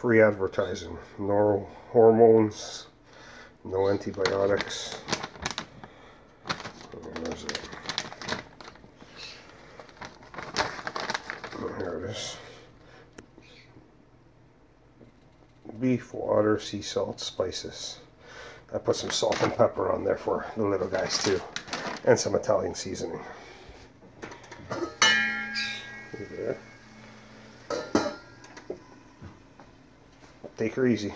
free advertising. No hormones, no antibiotics. Where's it? Here it is. Beef, water, sea salt, spices. I put some salt and pepper on there for the little guys too. And some Italian seasoning. There. Take her easy.